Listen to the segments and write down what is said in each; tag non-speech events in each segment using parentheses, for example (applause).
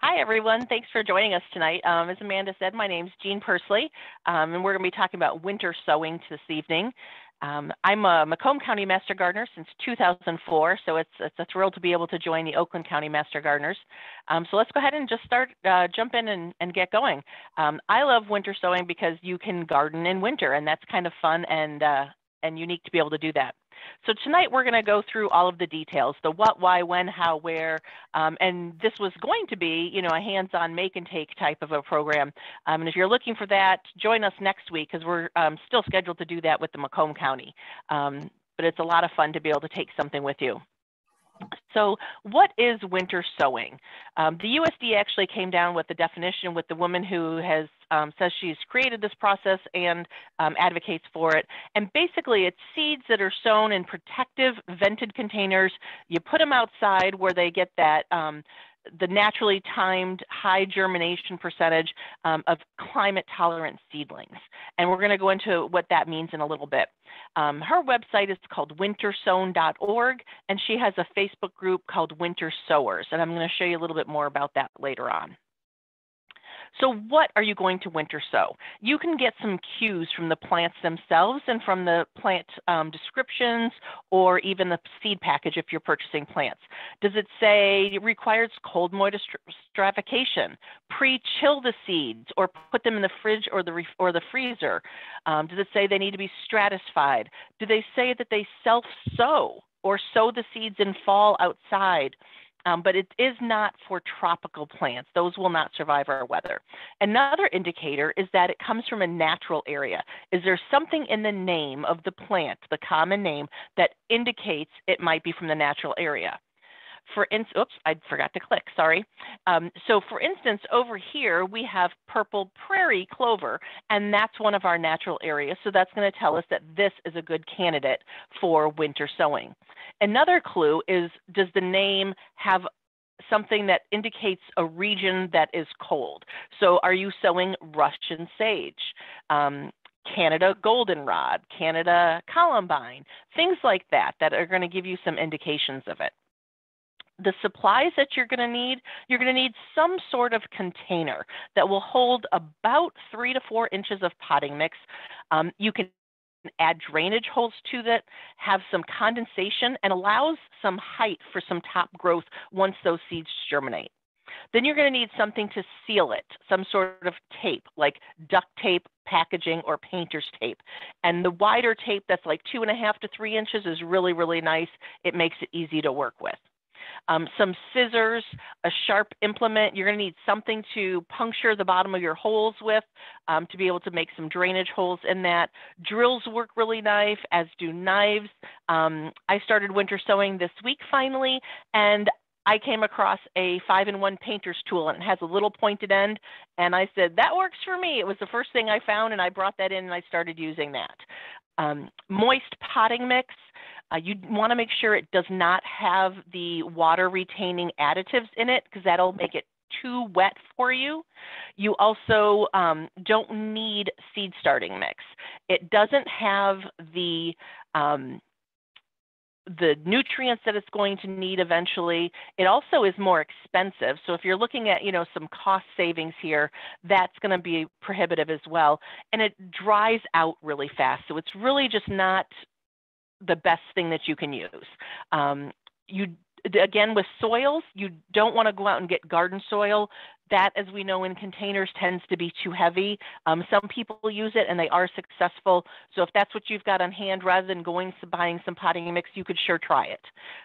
Hi, everyone. Thanks for joining us tonight. Um, as Amanda said, my name is Jean Persely, um, and we're going to be talking about winter sowing this evening. Um, I'm a Macomb County Master Gardener since 2004, so it's, it's a thrill to be able to join the Oakland County Master Gardeners. Um, so let's go ahead and just start, uh, jump in and, and get going. Um, I love winter sowing because you can garden in winter, and that's kind of fun and, uh, and unique to be able to do that. So tonight we're going to go through all of the details, the what, why, when, how, where, um, and this was going to be, you know, a hands-on make and take type of a program. Um, and if you're looking for that, join us next week because we're um, still scheduled to do that with the Macomb County. Um, but it's a lot of fun to be able to take something with you. So what is winter sowing? Um, the USDA actually came down with the definition with the woman who has um, says she's created this process and um, advocates for it. And basically it's seeds that are sown in protective vented containers. You put them outside where they get that um, the naturally timed high germination percentage um, of climate tolerant seedlings. And we're going to go into what that means in a little bit. Um, her website is called wintersown.org, and she has a Facebook group called Winter Sowers. And I'm going to show you a little bit more about that later on. So what are you going to winter sow? You can get some cues from the plants themselves and from the plant um, descriptions or even the seed package if you're purchasing plants. Does it say it requires cold stratification? pre-chill the seeds or put them in the fridge or the, or the freezer? Um, does it say they need to be stratified? Do they say that they self-sow or sow the seeds in fall outside? Um, but it is not for tropical plants. Those will not survive our weather. Another indicator is that it comes from a natural area. Is there something in the name of the plant, the common name, that indicates it might be from the natural area? For instance, oops, I forgot to click, sorry. Um, so for instance, over here, we have purple prairie clover, and that's one of our natural areas. So that's gonna tell us that this is a good candidate for winter sowing. Another clue is, does the name have something that indicates a region that is cold? So are you sowing Russian sage? Um, Canada goldenrod, Canada columbine, things like that that are going to give you some indications of it the supplies that you're going to need, you're going to need some sort of container that will hold about three to four inches of potting mix. Um, you can add drainage holes to that, have some condensation, and allows some height for some top growth once those seeds germinate. Then you're going to need something to seal it, some sort of tape like duct tape, packaging, or painter's tape. And the wider tape that's like two and a half to three inches is really, really nice. It makes it easy to work with um, some scissors, a sharp implement. You're going to need something to puncture the bottom of your holes with um, to be able to make some drainage holes in that. Drills work really nice, as do knives. Um, I started winter sowing this week finally, and I came across a five-in-one painter's tool and it has a little pointed end. And I said, that works for me. It was the first thing I found and I brought that in and I started using that. Um, moist potting mix. Uh, you want to make sure it does not have the water retaining additives in it because that'll make it too wet for you. You also um, don't need seed starting mix. It doesn't have the um, the nutrients that it's going to need eventually. It also is more expensive. So if you're looking at, you know, some cost savings here, that's going to be prohibitive as well. And it dries out really fast. So it's really just not the best thing that you can use. Um, you again with soils, you don't want to go out and get garden soil. That, as we know in containers, tends to be too heavy. Um, some people use it and they are successful. So if that's what you've got on hand, rather than going to buying some potting mix, you could sure try it.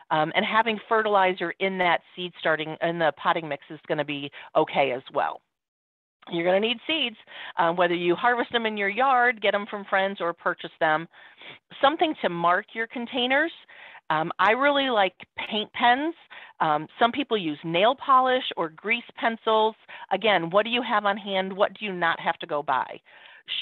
Um, and having fertilizer in that seed starting in the potting mix is going to be okay as well. You're going to need seeds, um, whether you harvest them in your yard, get them from friends, or purchase them. Something to mark your containers. Um, I really like paint pens. Um, some people use nail polish or grease pencils. Again, what do you have on hand? What do you not have to go buy?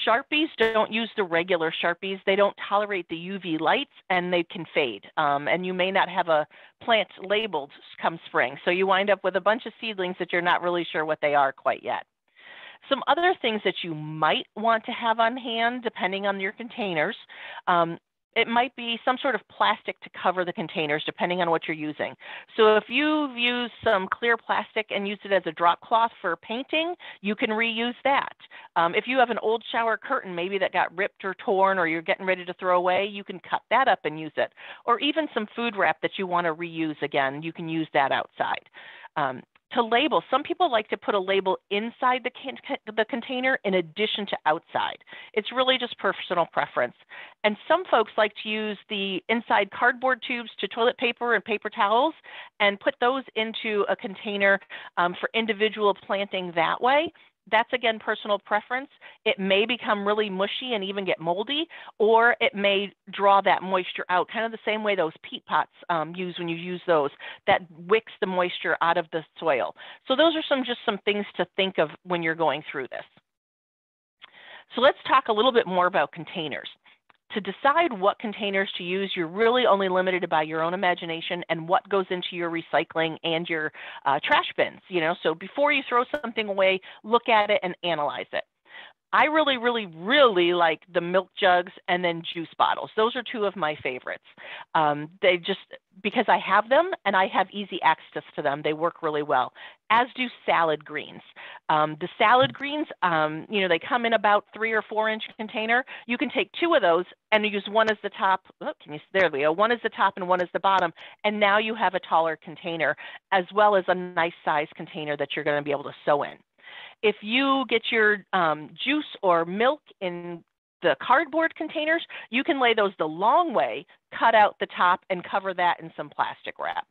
Sharpies, don't use the regular Sharpies. They don't tolerate the UV lights and they can fade. Um, and you may not have a plant labeled come spring. So you wind up with a bunch of seedlings that you're not really sure what they are quite yet. Some other things that you might want to have on hand, depending on your containers, um, it might be some sort of plastic to cover the containers depending on what you're using. So if you've used some clear plastic and used it as a drop cloth for painting, you can reuse that. Um, if you have an old shower curtain maybe that got ripped or torn or you're getting ready to throw away, you can cut that up and use it. Or even some food wrap that you want to reuse again, you can use that outside. Um, to label, some people like to put a label inside the, can the container in addition to outside. It's really just personal preference. And some folks like to use the inside cardboard tubes to toilet paper and paper towels and put those into a container um, for individual planting that way that's again personal preference. It may become really mushy and even get moldy, or it may draw that moisture out, kind of the same way those peat pots um, use when you use those, that wicks the moisture out of the soil. So those are some just some things to think of when you're going through this. So let's talk a little bit more about containers to decide what containers to use, you're really only limited by your own imagination and what goes into your recycling and your uh, trash bins. You know, so before you throw something away, look at it and analyze it. I really, really, really like the milk jugs and then juice bottles. Those are two of my favorites. Um, they just, because I have them and I have easy access to them, they work really well, as do salad greens. Um, the salad greens, um, you know, they come in about three or four inch container. You can take two of those and use one as the top. Oh, can you, there we go. One is the top and one is the bottom. And now you have a taller container as well as a nice size container that you're going to be able to sow in if you get your um, juice or milk in the cardboard containers, you can lay those the long way, cut out the top and cover that in some plastic wrap.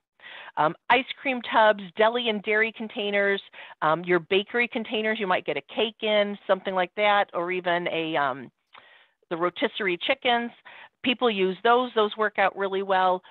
Um, ice cream tubs, deli and dairy containers, um, your bakery containers, you might get a cake in, something like that, or even a um, the rotisserie chickens. People use those; those work out really well.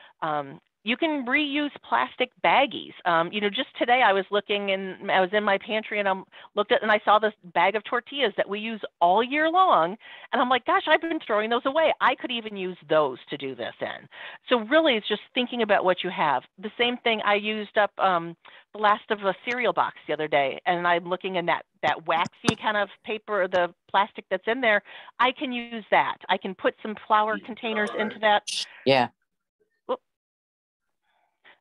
You can reuse plastic baggies. Um, you know, just today I was looking and I was in my pantry and I looked at and I saw this bag of tortillas that we use all year long. And I'm like, gosh, I've been throwing those away. I could even use those to do this in. So really it's just thinking about what you have. The same thing I used up um, the last of a cereal box the other day and I'm looking in that, that waxy kind of paper, the plastic that's in there. I can use that. I can put some flour containers into that. Yeah.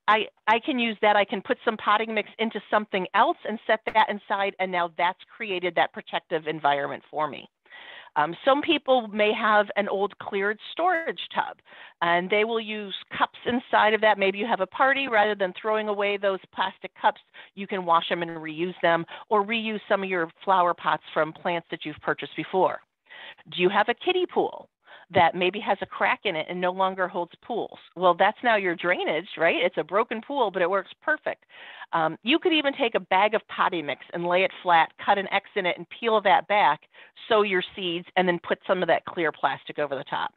I, I can use that. I can put some potting mix into something else and set that inside, and now that's created that protective environment for me. Um, some people may have an old cleared storage tub and they will use cups inside of that. Maybe you have a party rather than throwing away those plastic cups, you can wash them and reuse them or reuse some of your flower pots from plants that you've purchased before. Do you have a kiddie pool? That maybe has a crack in it and no longer holds pools. Well, that's now your drainage, right? It's a broken pool, but it works perfect. Um, you could even take a bag of potting mix and lay it flat, cut an X in it, and peel that back, sow your seeds, and then put some of that clear plastic over the top.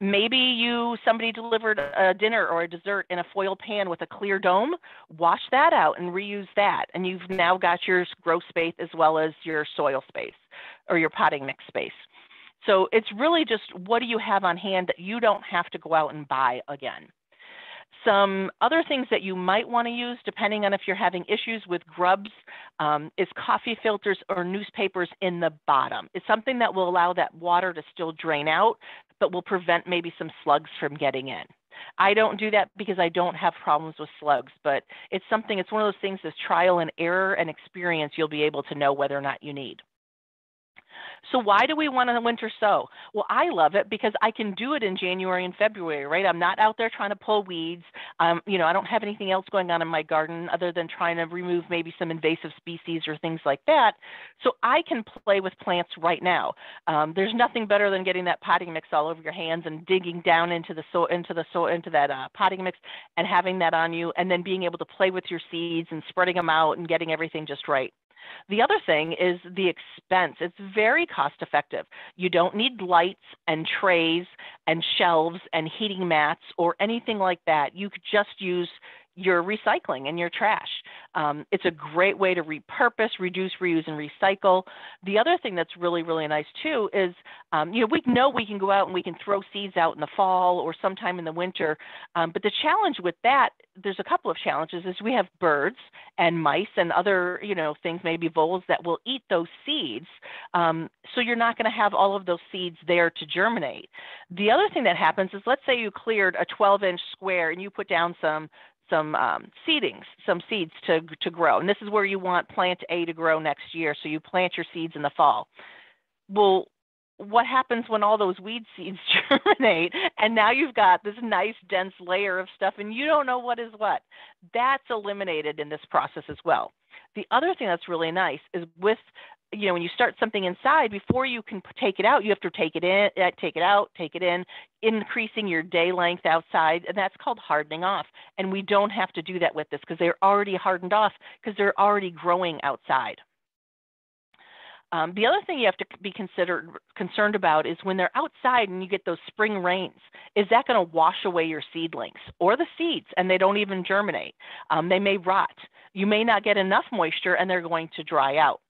Maybe you somebody delivered a dinner or a dessert in a foil pan with a clear dome. Wash that out and reuse that, and you've now got your grow space as well as your soil space or your potting mix space. So it's really just what do you have on hand that you don't have to go out and buy again. Some other things that you might want to use, depending on if you're having issues with grubs, um, is coffee filters or newspapers in the bottom. It's something that will allow that water to still drain out, but will prevent maybe some slugs from getting in. I don't do that because I don't have problems with slugs, but it's something, it's one of those things that's trial and error and experience you'll be able to know whether or not you need. So why do we want to winter sow? Well, I love it because I can do it in January and February, right? I'm not out there trying to pull weeds. Um, you know, I don't have anything else going on in my garden other than trying to remove maybe some invasive species or things like that. So I can play with plants right now. Um, there's nothing better than getting that potting mix all over your hands and digging down into the soil, into the soil, into that uh, potting mix and having that on you, and then being able to play with your seeds and spreading them out and getting everything just right. The other thing is the expense. It's very cost effective. You don't need lights and trays and shelves and heating mats or anything like that. You could just use your recycling and your trash. Um, it's a great way to repurpose, reduce, reuse, and recycle. The other thing that's really, really nice too is, um, you know, we know we can go out and we can throw seeds out in the fall or sometime in the winter. Um, but the challenge with that, there's a couple of challenges, is we have birds and mice and other, you know, things, maybe voles that will eat those seeds. Um, so you're not going to have all of those seeds there to germinate. The other thing that happens is, let's say you cleared a 12 inch square and you put down some some um, seedings, some seeds to, to grow. And this is where you want plant A to grow next year. So you plant your seeds in the fall. Well, what happens when all those weed seeds (laughs) germinate and now you've got this nice dense layer of stuff and you don't know what is what? That's eliminated in this process as well. The other thing that's really nice is with you know when you start something inside before you can take it out you have to take it in uh, take it out take it in increasing your day length outside and that's called hardening off and we don't have to do that with this because they're already hardened off because they're already growing outside um, the other thing you have to be considered concerned about is when they're outside and you get those spring rains, is that going to wash away your seedlings or the seeds and they don't even germinate? Um, they may rot. You may not get enough moisture and they're going to dry out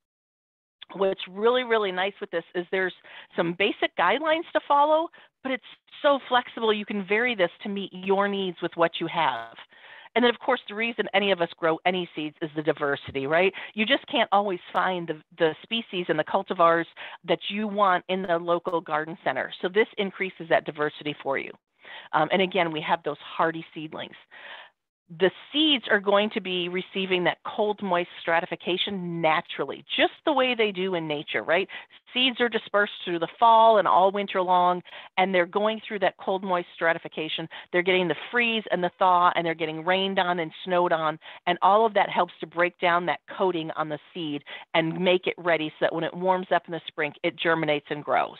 what's really, really nice with this is there's some basic guidelines to follow, but it's so flexible. You can vary this to meet your needs with what you have. And then, of course, the reason any of us grow any seeds is the diversity, right? You just can't always find the, the species and the cultivars that you want in the local garden center. So this increases that diversity for you. Um, and again, we have those hardy seedlings the seeds are going to be receiving that cold moist stratification naturally, just the way they do in nature, right? Seeds are dispersed through the fall and all winter long, and they're going through that cold moist stratification. They're getting the freeze and the thaw, and they're getting rained on and snowed on, and all of that helps to break down that coating on the seed and make it ready so that when it warms up in the spring, it germinates and grows.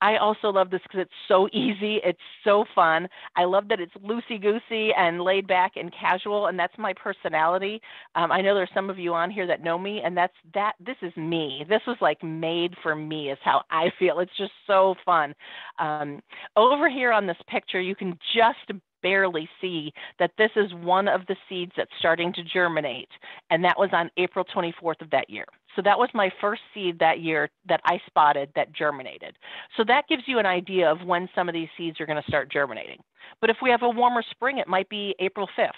I also love this because it's so (laughs) easy. It's so fun. I love that it's loosey goosey and laid back and casual, and that's my personality. Um, I know there's some of you on here that know me, and that's that. This is me. This was like made for me, is how I (laughs) feel. It's just so fun. Um, over here on this picture, you can just barely see that this is one of the seeds that's starting to germinate. And that was on April 24th of that year. So that was my first seed that year that I spotted that germinated. So that gives you an idea of when some of these seeds are going to start germinating. But if we have a warmer spring, it might be April 5th.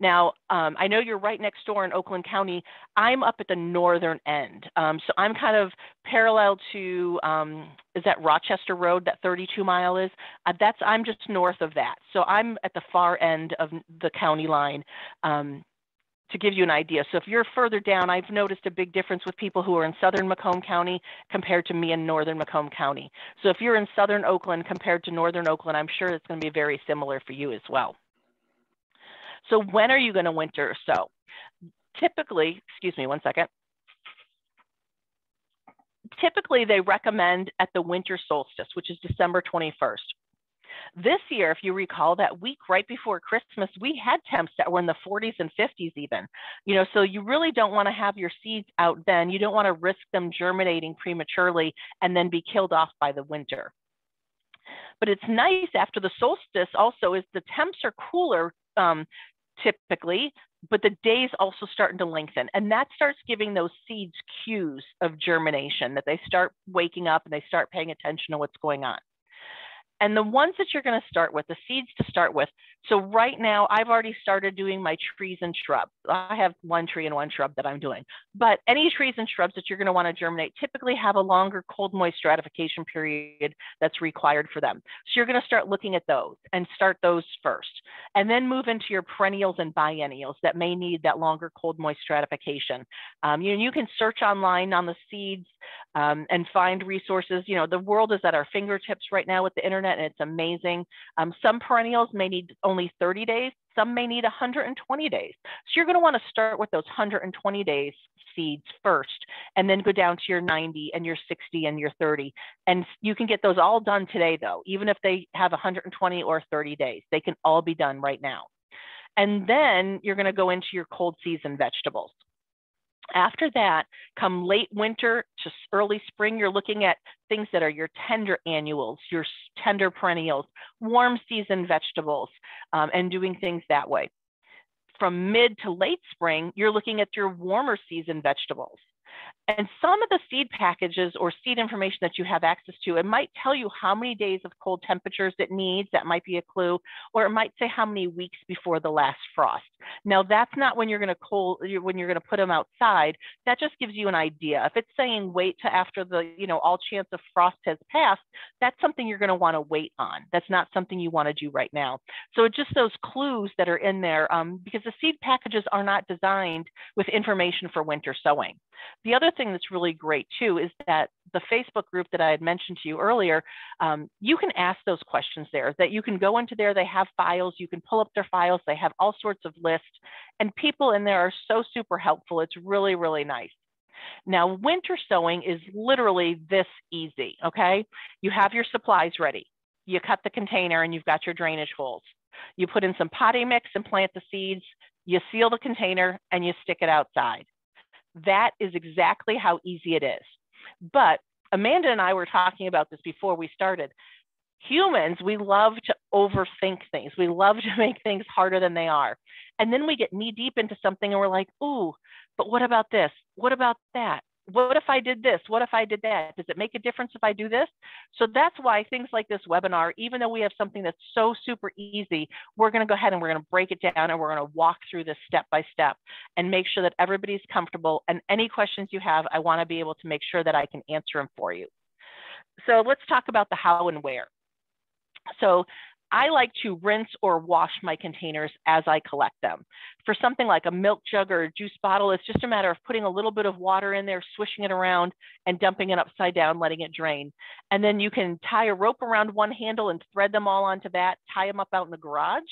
Now, um, I know you're right next door in Oakland County. I'm up at the northern end. Um, so I'm kind of parallel to, um, is that Rochester Road, that 32 mile is? Uh, that's, I'm just north of that. So I'm at the far end of the county line um, to give you an idea. So if you're further down, I've noticed a big difference with people who are in southern Macomb County compared to me in northern Macomb County. So if you're in southern Oakland compared to northern Oakland, I'm sure it's going to be very similar for you as well. So when are you going to winter sow? Typically, excuse me one second. Typically, they recommend at the winter solstice, which is December 21st. This year, if you recall, that week right before Christmas, we had temps that were in the 40s and 50s even. You know, so you really don't want to have your seeds out then. You don't want to risk them germinating prematurely and then be killed off by the winter. But it's nice after the solstice also is the temps are cooler um, typically, but the days also starting to lengthen. And that starts giving those seeds cues of germination that they start waking up and they start paying attention to what's going on. And the ones that you're going to start with, the seeds to start with. So right now, I've already started doing my trees and shrubs. I have one tree and one shrub that I'm doing. But any trees and shrubs that you're going to want to germinate typically have a longer cold moist stratification period that's required for them. So you're going to start looking at those and start those first. And then move into your perennials and biennials that may need that longer cold moist stratification. Um, you, you can search online on the seeds um, and find resources. You know, the world is at our fingertips right now with the internet and it's amazing. Um, some perennials may need only 30 days, some may need 120 days. So you're going to want to start with those 120 days seeds first and then go down to your 90 and your 60 and your 30 and you can get those all done today though even if they have 120 or 30 days they can all be done right now and then you're going to go into your cold season vegetables after that, come late winter to early spring, you're looking at things that are your tender annuals, your tender perennials, warm season vegetables, um, and doing things that way. from mid to late spring, you're looking at your warmer season vegetables. And some of the seed packages or seed information that you have access to, it might tell you how many days of cold temperatures it needs. That might be a clue, or it might say how many weeks before the last frost. Now that's not when you're going to cold when you're to put them outside. That just gives you an idea. If it's saying wait to after the you know all chance of frost has passed, that's something you're going to want to wait on. That's not something you want to do right now. So it's just those clues that are in there um, because the seed packages are not designed with information for winter sowing. The other thing that's really great too is that the Facebook group that I had mentioned to you earlier, um, you can ask those questions there, that you can go into there, they have files, you can pull up their files, they have all sorts of lists, and people in there are so super helpful. It's really, really nice. Now, winter sowing is literally this easy, okay? You have your supplies ready. You cut the container and you've got your drainage holes. You put in some potting mix and plant the seeds. You seal the container and you stick it outside. That is exactly how easy it is. But Amanda and I were talking about this before we started. Humans, we love to overthink things. We love to (laughs) make things harder than they are. And then we get knee deep into something and we're like, ooh, but what about this? What about that? What if I did this? What if I did that? Does it make a difference if I do this? So that's why things like this webinar, even though we have something that's so super easy, we're going to go ahead and we're going to break it down and we're going to walk through this step by step and make sure that everybody's comfortable. And any questions you have, I want to be able to make sure that I can answer them for you. So let's talk about the how and where. So I like to rinse or wash my containers as I collect them. For something like a milk jug or a juice bottle, it's just a matter of putting a little bit of water in there, swishing it around, and dumping it upside down, letting it drain. And then you can tie a rope around one handle and thread them all onto that, tie them up out in the garage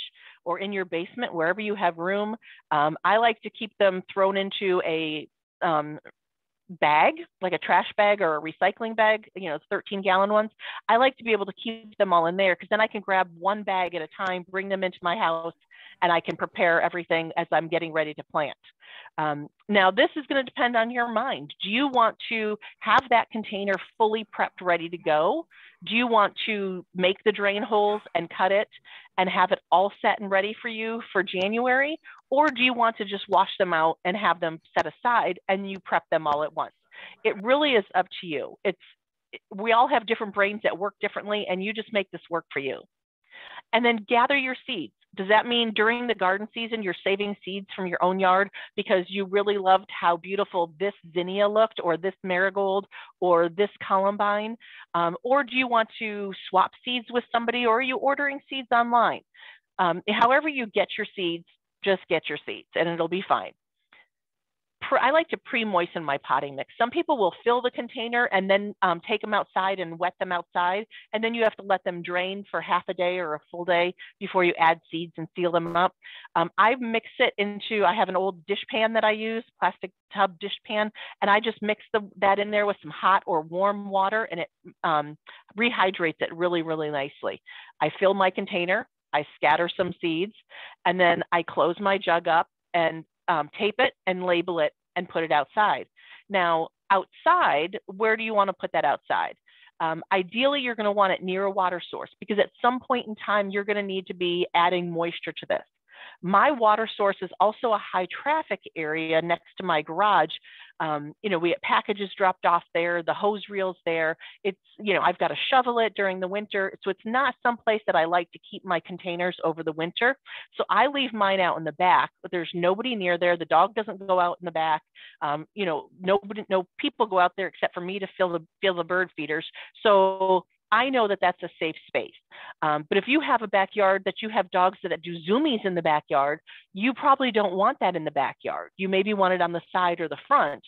or in your basement, wherever you have room. Um, I like to keep them thrown into a um, bag, like a trash bag or a recycling bag, you know, 13 gallon ones, I like to be able to keep them all in there because then I can grab one bag at a time, bring them into my house, and I can prepare everything as I'm getting ready to plant. Um, now, this is going to depend on your mind. Do you want to have that container fully prepped, ready to go? Do you want to make the drain holes and cut it and have it all set and ready for you for January? Or do you want to just wash them out and have them set aside and you prep them all at once? It really is up to you. It's we all have different brains that work differently and you just make this work for you. And then gather your seeds. Does that mean during the garden season you're saving seeds from your own yard because you really loved how beautiful this zinnia looked or this marigold or this columbine? Um, or do you want to swap seeds with somebody or are you ordering seeds online? Um, however you get your seeds, just get your seeds and it'll be fine. I like to pre-moisten my potting mix. Some people will fill the container and then um, take them outside and wet them outside. And then you have to let them drain for half a day or a full day before you add seeds and seal them up. Um, I mix it into, I have an old dish pan that I use, plastic tub dish pan, and I just mix the, that in there with some hot or warm water and it um, rehydrates it really, really nicely. I fill my container, I scatter some seeds, and then I close my jug up and um, tape it and label it and put it outside. Now, outside, where do you want to put that outside? Um, ideally, you're going to want it near a water source because at some point in time, you're going to need to be adding moisture to this. My water source is also a high traffic area next to my garage. Um, you know, we have packages dropped off there, the hose reels there. It's, you know, I've got to shovel it during the winter. So it's not someplace that I like to keep my containers over the winter. So I leave mine out in the back, but there's nobody near there. The dog doesn't go out in the back. Um, you know, nobody, no people go out there except for me to fill the, fill the bird feeders. So I know that that's a safe space. Um, but if you have a backyard that you have dogs that do zoomies in the backyard, you probably don't want that in the backyard. You maybe want it on the side or the front.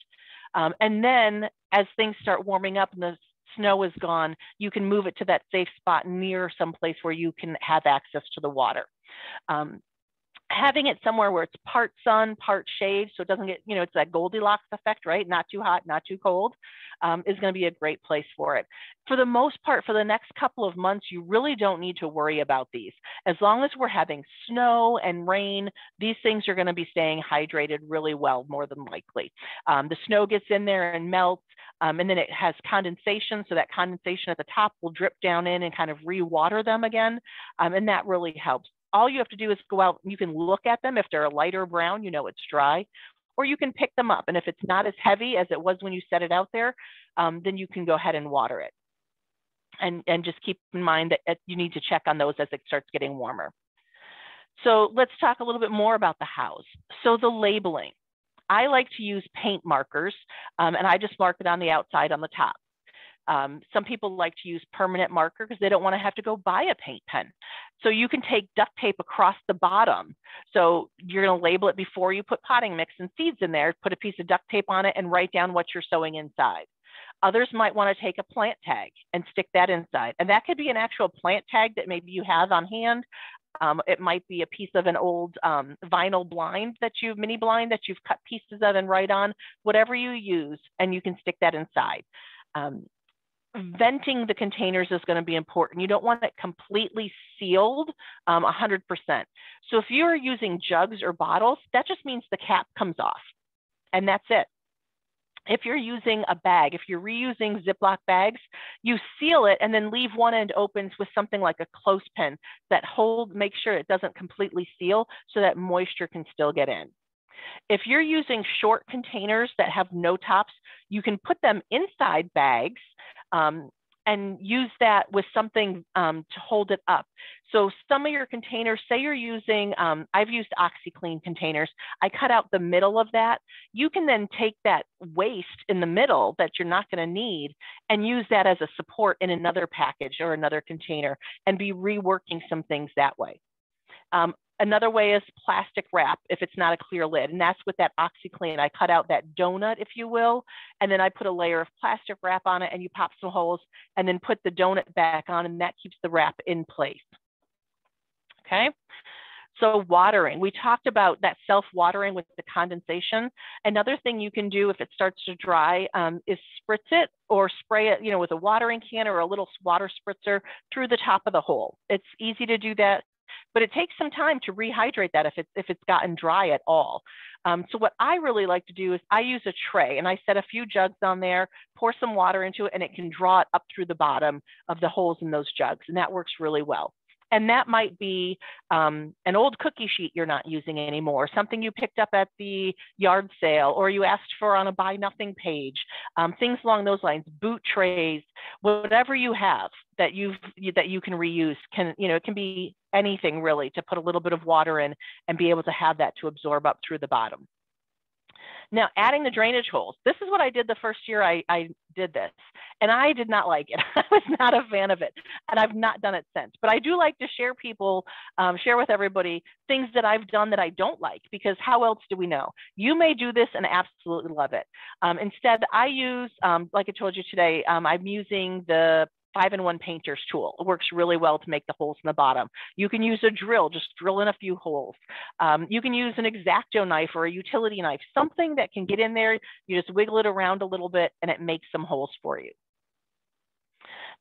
Um, and then as things start warming up and the snow is gone, you can move it to that safe spot near some place where you can have access to the water. Um, having it somewhere where it's part sun, part shade, so it doesn't get, you know, it's that Goldilocks effect, right? Not too hot, not too cold, um, is going to be a great place for it. For the most part, for the next couple of months, you really don't need to worry about these. As long as we're having snow and rain, these things are going to be staying hydrated really well, more than likely. Um, the snow gets in there and melts, um, and then it has condensation. So that condensation at the top will drip down in and kind of re-water them again. Um, and that really helps all you have to do is go out, you can look at them. If they're a lighter brown, you know it's dry, or you can pick them up. And if it's not as heavy as it was when you set it out there, um, then you can go ahead and water it. And, and just keep in mind that you need to check on those as it starts getting warmer. So let's talk a little bit more about the house. So the labeling. I like to use paint markers um, and I just mark it on the outside on the top. Um, some people like to use permanent marker because they don't want to have to go buy a paint pen. So you can take duct tape across the bottom. So you're going to label it before you put potting mix and seeds in there, put a piece of duct tape on it and write down what you're sowing inside. Others might want to take a plant tag and stick that inside. And that could be an actual plant tag that maybe you have on hand. Um, it might be a piece of an old um, vinyl blind that you've mini blind that you've cut pieces of and write on, whatever you use, and you can stick that inside. Um, venting the containers is going to be important. You don't want it completely sealed um, 100%. So if you're using jugs or bottles, that just means the cap comes off and that's it. If you're using a bag, if you're reusing Ziploc bags, you seal it and then leave one end open with something like a clothespin that hold, make sure it doesn't completely seal so that moisture can still get in. If you're using short containers that have no tops, you can put them inside bags um, and use that with something um, to hold it up. So some of your containers, say you're using, um, I've used OxiClean containers. I cut out the middle of that. You can then take that waste in the middle that you're not gonna need and use that as a support in another package or another container and be reworking some things that way. Um, Another way is plastic wrap if it's not a clear lid. And that's with that OxiClean. I cut out that donut, if you will, and then I put a layer of plastic wrap on it and you pop some holes and then put the donut back on and that keeps the wrap in place. Okay. So watering, we talked about that self-watering with the condensation. Another thing you can do if it starts to dry um, is spritz it or spray it, you know, with a watering can or a little water spritzer through the top of the hole. It's easy to do that but it takes some time to rehydrate that if it's, if it's gotten dry at all. Um, so what I really like to do is I use a tray and I set a few jugs on there, pour some water into it, and it can draw it up through the bottom of the holes in those jugs. And that works really well. And that might be um, an old cookie sheet you're not using anymore, something you picked up at the yard sale or you asked for on a buy nothing page, um, things along those lines, boot trays, whatever you have that you've that you can reuse can you know it can be anything really to put a little bit of water in and be able to have that to absorb up through the bottom. Now, adding the drainage holes. This is what I did the first year I, I did this, and I did not like it. (laughs) I was not a fan of it, and I've not done it since. But I do like to share people, um, share with everybody things that I've done that I don't like, because how else do we know? You may do this and absolutely love it. Um, instead, I use, um, like I told you today, um, I'm using the five in one painter's tool. It works really well to make the holes in the bottom. You can use a drill, just drill in a few holes. Um, you can use an X-Acto knife or a utility knife, something that can get in there. You just wiggle it around a little bit and it makes some holes for you.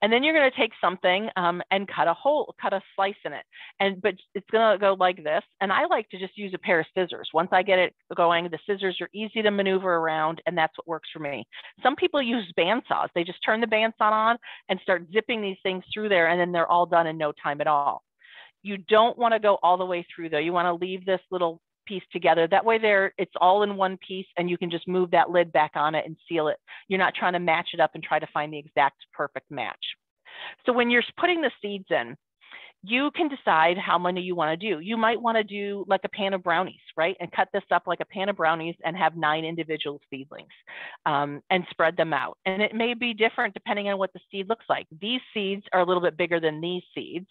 And then you're going to take something um, and cut a hole, cut a slice in it. And but it's going to go like this. And I like to just use a pair of scissors. Once I get it going, the scissors are easy to maneuver around, and that's what works for me. Some people use bandsaws. They just turn the bandsaw on and start zipping these things through there, and then they're all done in no time at all. You don't want to go all the way through though. You want to leave this little piece together. That way there, it's all in one piece and you can just move that lid back on it and seal it. You're not trying to match it up and try to find the exact perfect match. So when you're putting the seeds in, you can decide how many you want to do. You might want to do like a pan of brownies, right? And cut this up like a pan of brownies and have nine individual seedlings um, and spread them out. And it may be different depending on what the seed looks like. These seeds are a little bit bigger than these seeds.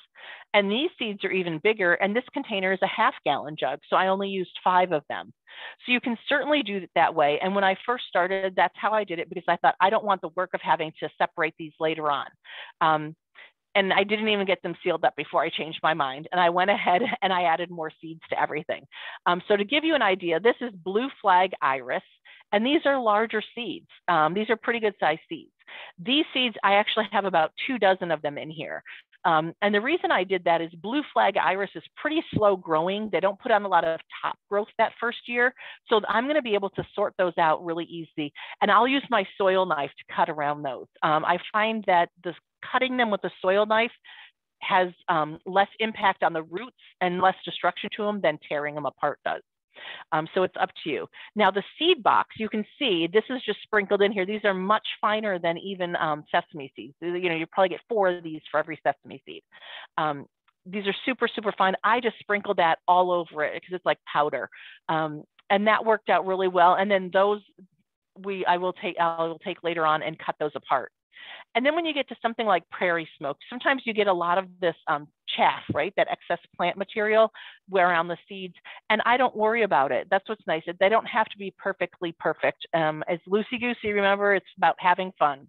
And these seeds are even bigger. And this container is a half gallon jug. So I only used five of them. So you can certainly do it that way. And when I first started, that's how I did it because I thought I don't want the work of having to separate these later on. Um, and I didn't even get them sealed up before I changed my mind. And I went ahead (laughs) and I added more seeds to everything. Um, so to give you an idea, this is blue flag iris, and these are larger seeds. Um, these are pretty good sized seeds. These seeds, I actually have about two dozen of them in here. Um, and the reason I did that is blue flag iris is pretty slow growing. They don't put on a lot of top growth that first year. So I'm going to be able to sort those out really easy. And I'll use my soil knife to cut around those. Um, I find that the cutting them with a soil knife has um, less impact on the roots and less destruction to them than tearing them apart does. Um, so it's up to you. Now the seed box, you can see this is just sprinkled in here. These are much finer than even um, sesame seeds. You know, you probably get four of these for every sesame seed. Um, these are super, super fine. I just sprinkled that all over it because it's like powder. Um, and that worked out really well. And then those we I will take I will take later on and cut those apart. And then when you get to something like prairie smoke, sometimes you get a lot of this um, chaff, right? That excess plant material around the seeds. And I don't worry about it. That's what's nice. They don't have to be perfectly perfect. Um, as loosey goosey, remember, it's about having fun.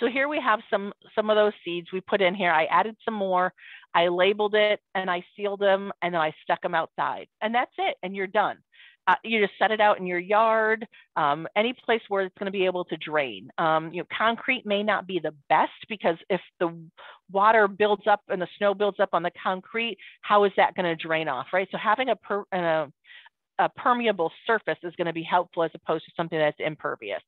So here we have some, some of those seeds we put in here. I added some more, I labeled it and I sealed them and then I stuck them outside and that's it. And you're done uh, you just set it out in your yard, um, any place where it's going to be able to drain. Um, you know, concrete may not be the best because if the water builds up and the snow builds up on the concrete, how is that going to drain off, right? So having a, per, a, a permeable surface is going to be helpful as opposed to something that's impervious.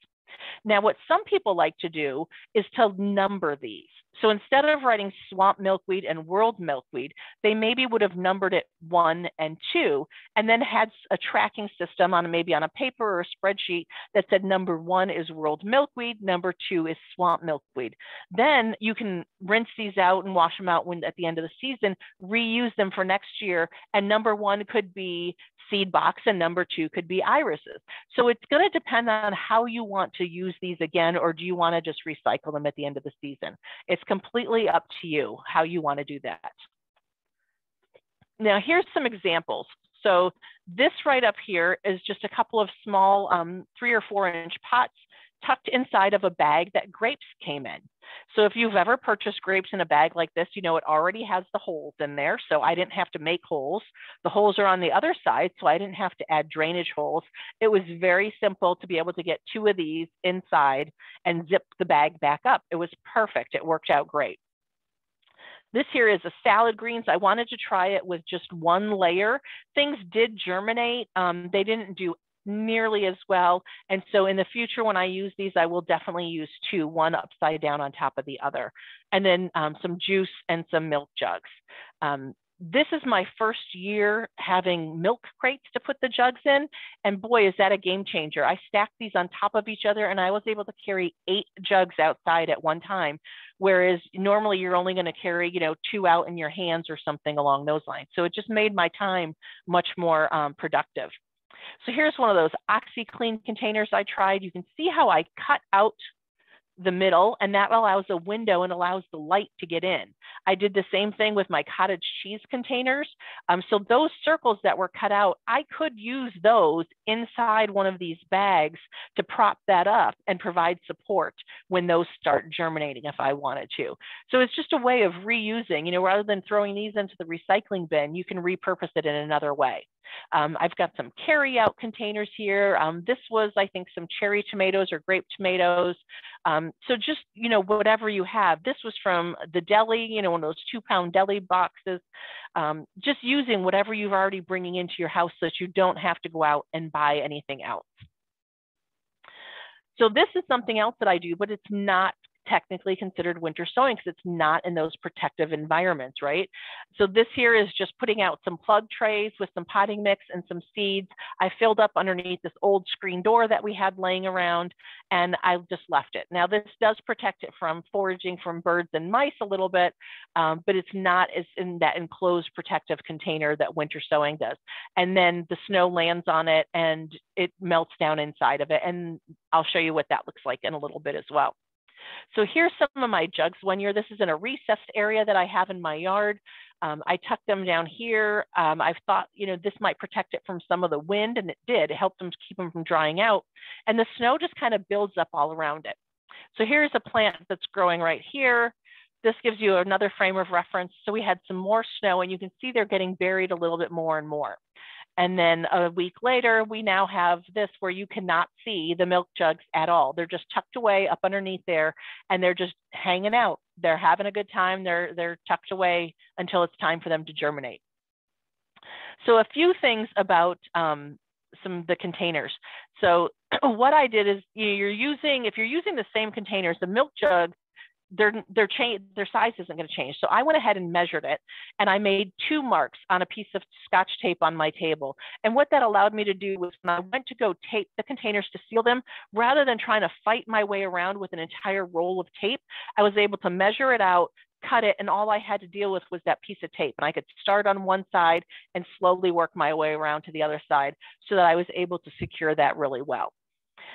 Now, what some people like to do is to number these. So instead of writing swamp milkweed and whorled milkweed, they maybe would have numbered it one and two, and then had a tracking system on maybe on a paper or a spreadsheet that said number one is whorled milkweed, number two is swamp milkweed. Then you can rinse these out and wash them out when at the end of the season, reuse them for next year. And number one could be seed box and number two could be irises. So it's going to depend on how you want to use these again, or do you want to just recycle them at the end of the season? It's completely up to you how you want to do that. Now here's some examples. So this right up here is just a couple of small um, three or four inch pots tucked inside of a bag that grapes came in. So if you've ever purchased grapes in a bag like this, you know it already has the holes in there. So I didn't have to make holes. The holes are on the other side, so I didn't have to add drainage holes. It was very simple to be able to get two of these inside and zip the bag back up. It was perfect. It worked out great. This here is a salad greens. I wanted to try it with just one layer. Things did germinate. Um, they didn't do nearly as well. And so in the future, when I use these, I will definitely use two, one upside down on top of the other, and then um, some juice and some milk jugs. Um, this is my first year having milk crates to put the jugs in. And boy, is that a game changer. I stacked these on top of each other and I was able to carry eight jugs outside at one time. Whereas normally you're only going to carry, you know, two out in your hands or something along those lines. So it just made my time much more um, productive. So here's one of those OxiClean containers I tried. You can see how I cut out the middle and that allows a window and allows the light to get in. I did the same thing with my cottage cheese containers. Um, so those circles that were cut out, I could use those inside one of these bags to prop that up and provide support when those start germinating if I wanted to. So it's just a way of reusing, you know, rather than throwing these into the recycling bin, you can repurpose it in another way. Um, I've got some carry out containers here. Um, this was, I think, some cherry tomatoes or grape tomatoes. Um, so just, you know, whatever you have. This was from the deli, you know, one of those two pound deli boxes. Um, just using whatever you've already bringing into your house so that you don't have to go out and buy anything else. So this is something else that I do, but it's not technically considered winter sowing because it's not in those protective environments, right? So this here is just putting out some plug trays with some potting mix and some seeds. I filled up underneath this old screen door that we had laying around and I just left it. Now this does protect it from foraging from birds and mice a little bit, um, but it's not as in that enclosed protective container that winter sowing does. And then the snow lands on it and it melts down inside of it. And I'll show you what that looks like in a little bit as well. So here's some of my jugs one year. This is in a recessed area that I have in my yard. Um, I tucked them down here. Um, I thought, you know, this might protect it from some of the wind, and it did. It helped them keep them from drying out. And the snow just kind of builds up all around it. So here's a plant that's growing right here. This gives you another frame of reference. So we had some more snow, and you can see they're getting buried a little bit more and more. And then a week later, we now have this where you cannot see the milk jugs at all. They're just tucked away up underneath there and they're just hanging out. They're having a good time. They're, they're tucked away until it's time for them to germinate. So a few things about um, some of the containers. So (clears throat) what I did is you're using, if you're using the same containers, the milk jug their their change their size isn't going to change. So I went ahead and measured it, and I made two marks on a piece of Scotch tape on my table. And what that allowed me to do was when I went to go tape the containers to seal them, rather than trying to fight my way around with an entire roll of tape, I was able to measure it out, cut it, and all I had to deal with was that piece of tape. And I could start on one side and slowly work my way around to the other side so that I was able to secure that really well.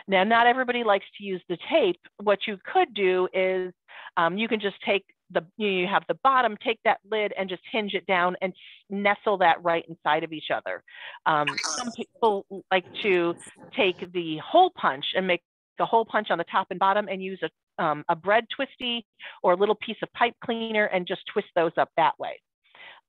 Now, not everybody likes to use the tape. What you could do is um, you can just take the, you have the bottom, take that lid and just hinge it down and nestle that right inside of each other. Um, some people like to take the hole punch and make the hole punch on the top and bottom and use a, um, a bread twisty or a little piece of pipe cleaner and just twist those up that way.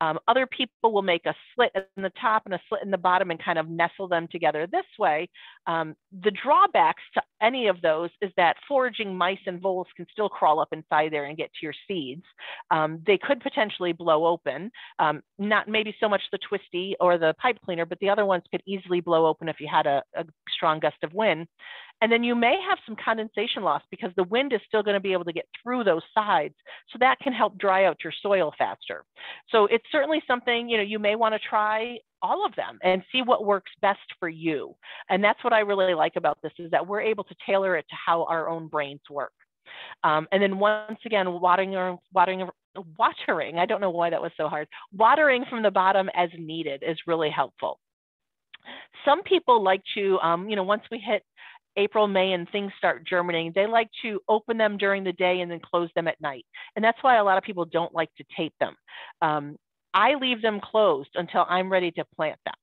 Um, other people will make a slit in the top and a slit in the bottom and kind of nestle them together this way. Um, the drawbacks to any of those is that foraging mice and voles can still crawl up inside there and get to your seeds. Um, they could potentially blow open, um, not maybe so much the twisty or the pipe cleaner, but the other ones could easily blow open if you had a, a strong gust of wind. And then you may have some condensation loss because the wind is still going to be able to get through those sides. So that can help dry out your soil faster. So it's certainly something, you know, you may want to try all of them and see what works best for you. And that's what I really like about this is that we're able to tailor it to how our own brains work. Um, and then once again, watering, watering, watering, I don't know why that was so hard, watering from the bottom as needed is really helpful. Some people like to, um, you know, once we hit April, May, and things start germinating, they like to open them during the day and then close them at night. And that's why a lot of people don't like to tape them. Um, I leave them closed until I'm ready to plant them.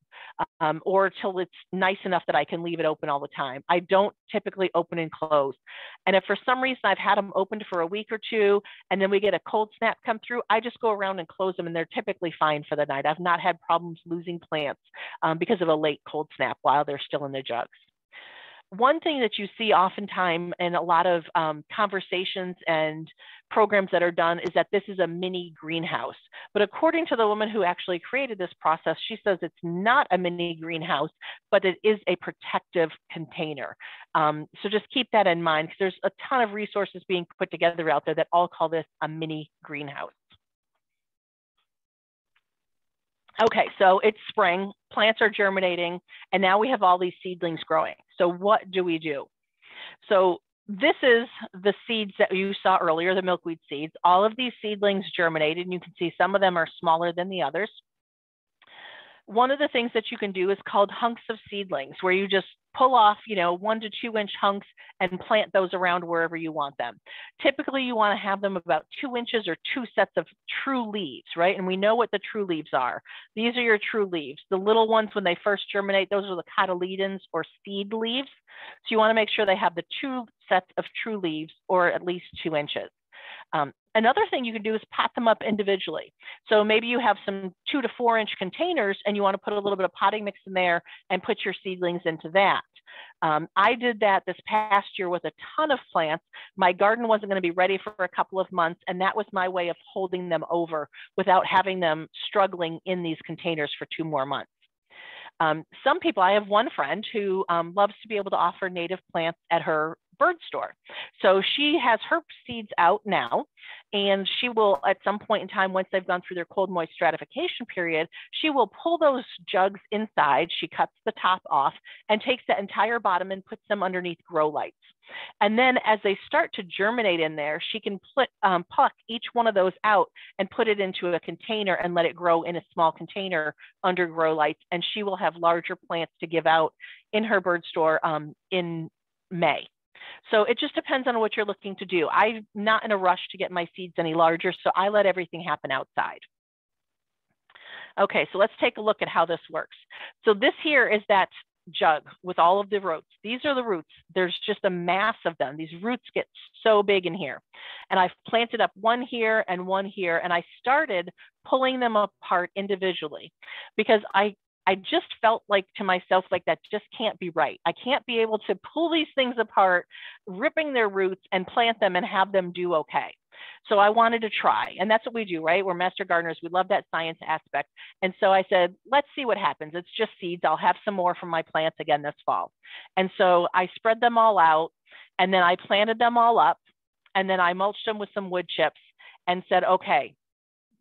Um, or till it's nice enough that I can leave it open all the time. I don't typically open and close. And if for some reason I've had them opened for a week or two and then we get a cold snap come through, I just go around and close them and they're typically fine for the night. I've not had problems losing plants um, because of a late cold snap while they're still in the jugs one thing that you see oftentimes in a lot of um, conversations and programs that are done is that this is a mini greenhouse. But according to the woman who actually created this process, she says it's not a mini greenhouse, but it is a protective container. Um, so just keep that in mind because there's a ton of resources being put together out there that all call this a mini greenhouse. Okay, so it's spring, plants are germinating, and now we have all these seedlings growing. So what do we do? So this is the seeds that you saw earlier, the milkweed seeds. All of these seedlings germinated, and you can see some of them are smaller than the others. One of the things that you can do is called hunks of seedlings, where you just pull off, you know, one to two inch hunks and plant those around wherever you want them. Typically, you want to have them about two inches or two sets of true leaves, right? And we know what the true leaves are. These are your true leaves. The little ones, when they first germinate, those are the cotyledons or seed leaves. So you want to make sure they have the two sets of true leaves or at least two inches. Um, another thing you can do is pot them up individually. So maybe you have some two to four inch containers and you want to put a little bit of potting mix in there and put your seedlings into that. Um, I did that this past year with a ton of plants. My garden wasn't going to be ready for a couple of months, and that was my way of holding them over without having them struggling in these containers for two more months. Um, some people, I have one friend who um, loves to be able to offer native plants at her bird store. So she has her seeds out now, and she will, at some point in time, once they've gone through their cold moist stratification period, she will pull those jugs inside. She cuts the top off and takes the entire bottom and puts them underneath grow lights. And then as they start to germinate in there, she can put, um, pluck each one of those out and put it into a container and let it grow in a small container under grow lights. And she will have larger plants to give out in her bird store um, in May. So it just depends on what you're looking to do. I'm not in a rush to get my seeds any larger, so I let everything happen outside. Okay, so let's take a look at how this works. So this here is that jug with all of the roots. These are the roots. There's just a mass of them. These roots get so big in here. And I've planted up one here and one here, and I started pulling them apart individually because I I just felt like to myself, like that just can't be right. I can't be able to pull these things apart, ripping their roots and plant them and have them do okay. So I wanted to try. And that's what we do, right? We're master gardeners. We love that science aspect. And so I said, let's see what happens. It's just seeds. I'll have some more from my plants again this fall. And so I spread them all out and then I planted them all up and then I mulched them with some wood chips and said, okay,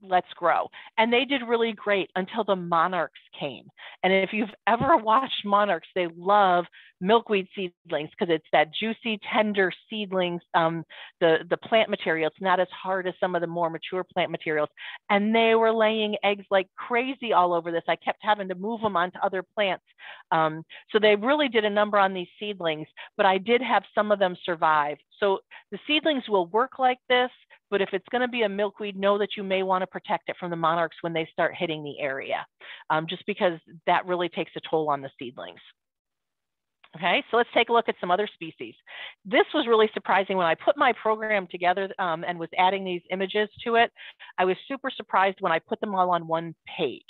let's grow. And they did really great until the monarchs came. And if you've ever watched monarchs, they love milkweed seedlings because it's that juicy, tender seedlings. Um, the, the plant material, it's not as hard as some of the more mature plant materials. And they were laying eggs like crazy all over this. I kept having to move them onto other plants. Um, so they really did a number on these seedlings, but I did have some of them survive. So the seedlings will work like this, but if it's going to be a milkweed, know that you may want to protect it from the monarchs when they start hitting the area, um, just because that really takes a toll on the seedlings. Okay, so let's take a look at some other species. This was really surprising when I put my program together um, and was adding these images to it. I was super surprised when I put them all on one page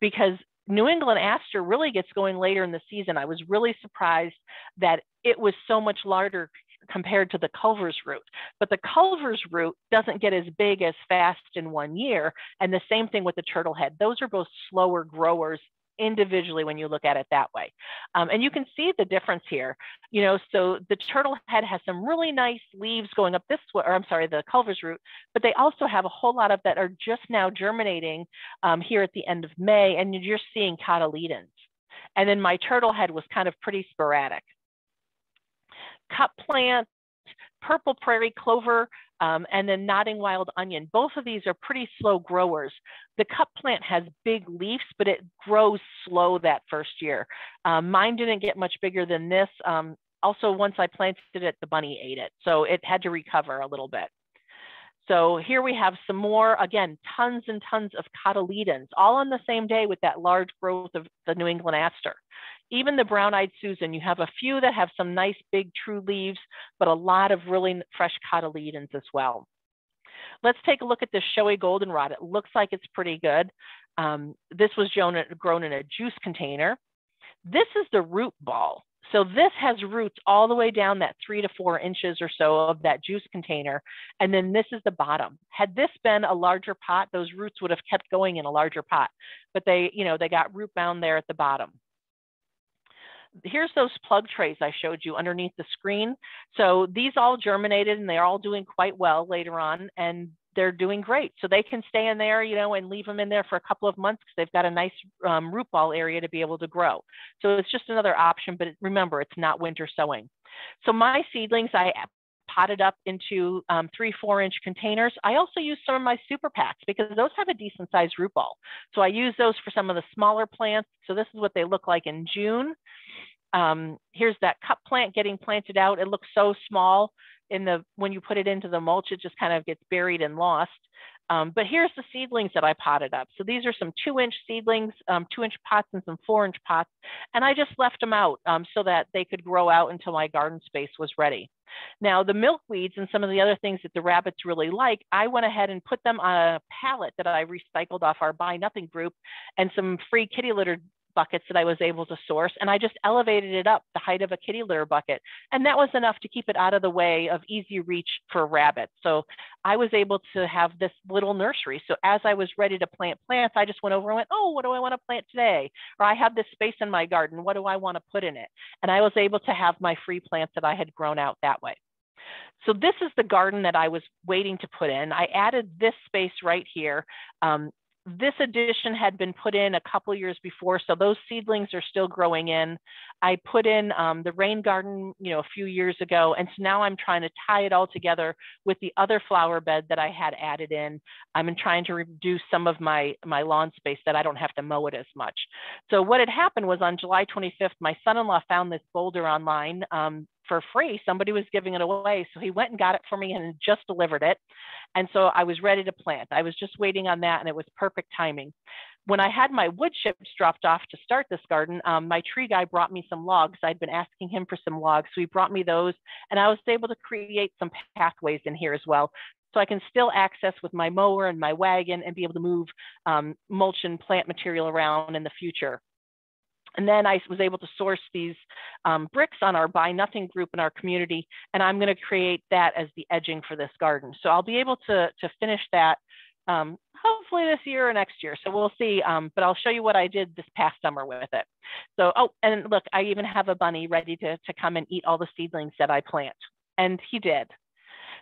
because New England aster really gets going later in the season. I was really surprised that it was so much larger compared to the Culver's root. But the Culver's root doesn't get as big as fast in one year. And the same thing with the turtlehead. Those are both slower growers individually when you look at it that way. Um, and you can see the difference here. You know, so the turtlehead has some really nice leaves going up this way, or I'm sorry, the Culver's root, but they also have a whole lot of that are just now germinating um, here at the end of May, and you're seeing cotyledons. And then my turtlehead was kind of pretty sporadic cup plant, purple prairie clover, um, and then nodding wild onion. Both of these are pretty slow growers. The cup plant has big leaves, but it grows slow that first year. Um, mine didn't get much bigger than this. Um, also, once I planted it, the bunny ate it. So it had to recover a little bit. So here we have some more, again, tons and tons of cotyledons, all on the same day with that large growth of the New England aster. Even the brown-eyed Susan, you have a few that have some nice big true leaves, but a lot of really fresh cotyledons as well. Let's take a look at this showy goldenrod. It looks like it's pretty good. Um, this was grown in a juice container. This is the root ball. So this has roots all the way down that three to four inches or so of that juice container. And then this is the bottom. Had this been a larger pot, those roots would have kept going in a larger pot, but they, you know, they got root bound there at the bottom. Here's those plug trays I showed you underneath the screen. So these all germinated and they're all doing quite well later on. And they're doing great. So they can stay in there, you know, and leave them in there for a couple of months because they've got a nice um, root ball area to be able to grow. So it's just another option, but remember, it's not winter sowing. So my seedlings, I potted up into um, three, four inch containers. I also use some of my super packs because those have a decent sized root ball. So I use those for some of the smaller plants. So this is what they look like in June. Um, here's that cup plant getting planted out. It looks so small in the when you put it into the mulch, it just kind of gets buried and lost. Um, but here's the seedlings that I potted up. So these are some two inch seedlings, um, two inch pots and some four inch pots. And I just left them out um, so that they could grow out until my garden space was ready. Now the milkweeds and some of the other things that the rabbits really like, I went ahead and put them on a pallet that I recycled off our Buy Nothing group and some free kitty litter buckets that I was able to source. And I just elevated it up the height of a kitty litter bucket. And that was enough to keep it out of the way of easy reach for rabbits. So I was able to have this little nursery. So as I was ready to plant plants, I just went over and went, oh, what do I want to plant today? Or I have this space in my garden. What do I want to put in it? And I was able to have my free plants that I had grown out that way. So this is the garden that I was waiting to put in. I added this space right here. Um, this addition had been put in a couple years before, so those seedlings are still growing in. I put in um, the rain garden, you know, a few years ago, and so now I'm trying to tie it all together with the other flower bed that I had added in. I'm trying to reduce some of my my lawn space that I don't have to mow it as much. So what had happened was on July 25th, my son-in-law found this boulder online um, for free. Somebody was giving it away. So he went and got it for me and just delivered it. And so I was ready to plant. I was just waiting on that and it was perfect timing. When I had my wood chips dropped off to start this garden, um, my tree guy brought me some logs. I'd been asking him for some logs. So he brought me those and I was able to create some pathways in here as well so I can still access with my mower and my wagon and be able to move um, mulch and plant material around in the future. And then I was able to source these um, bricks on our Buy Nothing group in our community, and I'm going to create that as the edging for this garden. So I'll be able to, to finish that um, hopefully this year or next year. So we'll see, um, but I'll show you what I did this past summer with it. So, oh, and look, I even have a bunny ready to, to come and eat all the seedlings that I plant, and he did.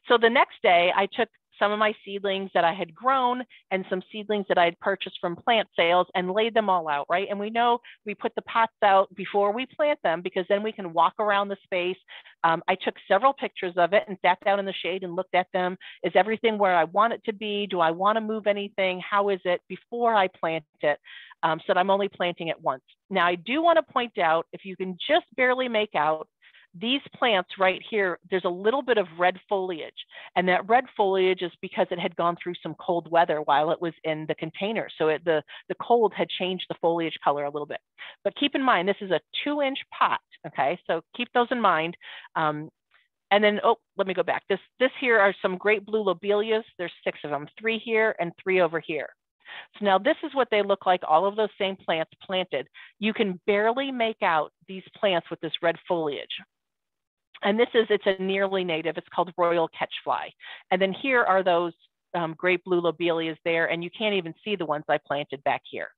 So the next day I took some of my seedlings that I had grown and some seedlings that I had purchased from plant sales and laid them all out, right? And we know we put the pots out before we plant them because then we can walk around the space. Um, I took several pictures of it and sat down in the shade and looked at them. Is everything where I want it to be? Do I want to move anything? How is it before I plant it? Um, so that I'm only planting it once. Now I do want to point out, if you can just barely make out, these plants right here, there's a little bit of red foliage. And that red foliage is because it had gone through some cold weather while it was in the container. So it, the, the cold had changed the foliage color a little bit. But keep in mind, this is a two inch pot, okay? So keep those in mind. Um, and then, oh, let me go back. This, this here are some great blue lobelias. There's six of them, three here and three over here. So now this is what they look like, all of those same plants planted. You can barely make out these plants with this red foliage. And this is, it's a nearly native, it's called royal catchfly. And then here are those um, great blue lobelias there, and you can't even see the ones I planted back here.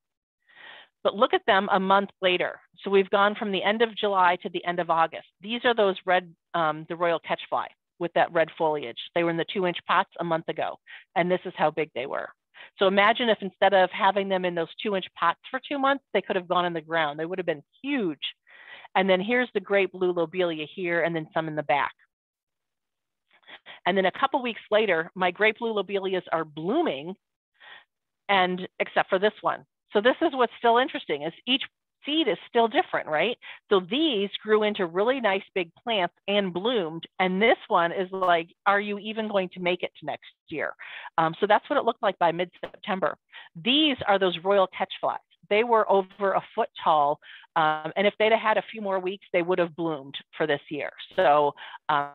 But look at them a month later. So we've gone from the end of July to the end of August. These are those red, um, the royal catchfly with that red foliage. They were in the two inch pots a month ago, and this is how big they were. So imagine if instead of having them in those two inch pots for two months, they could have gone in the ground. They would have been huge and then here's the great blue lobelia here, and then some in the back. And then a couple weeks later, my great blue lobelias are blooming, and except for this one. So this is what's still interesting is each seed is still different, right? So these grew into really nice big plants and bloomed. And this one is like, are you even going to make it to next year? Um, so that's what it looked like by mid-September. These are those royal catchflies they were over a foot tall. Um, and if they'd have had a few more weeks, they would have bloomed for this year. So um,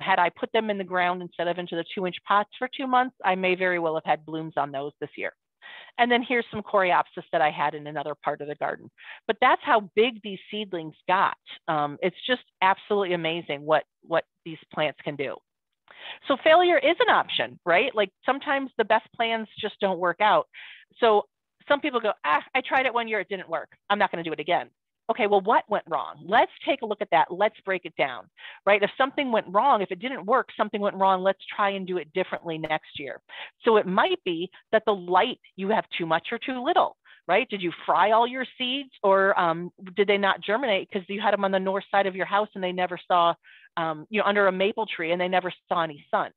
had I put them in the ground instead of into the two inch pots for two months, I may very well have had blooms on those this year. And then here's some coreopsis that I had in another part of the garden. But that's how big these seedlings got. Um, it's just absolutely amazing what, what these plants can do. So failure is an option, right? Like sometimes the best plans just don't work out. So some people go, ah, I tried it one year, it didn't work. I'm not going to do it again. Okay, well, what went wrong? Let's take a look at that. Let's break it down, right? If something went wrong, if it didn't work, something went wrong, let's try and do it differently next year. So it might be that the light, you have too much or too little, right? Did you fry all your seeds or um, did they not germinate because you had them on the north side of your house and they never saw, um, you know, under a maple tree and they never saw any sun?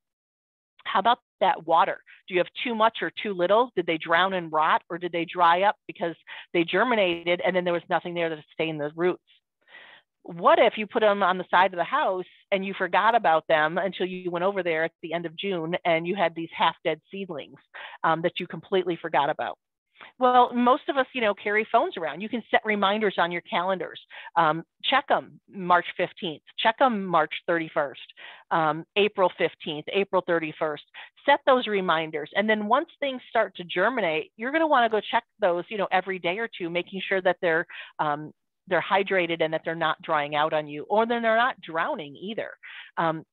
How about that water? Do you have too much or too little? Did they drown and rot or did they dry up because they germinated and then there was nothing there to sustain the roots? What if you put them on the side of the house and you forgot about them until you went over there at the end of June and you had these half dead seedlings um, that you completely forgot about? Well, most of us, you know, carry phones around. You can set reminders on your calendars. Um, check them March 15th, check them March 31st, um, April 15th, April 31st. Set those reminders. And then once things start to germinate, you're going to want to go check those, you know, every day or two, making sure that they're um, they're hydrated and that they're not drying out on you, or then they're not drowning either. Um,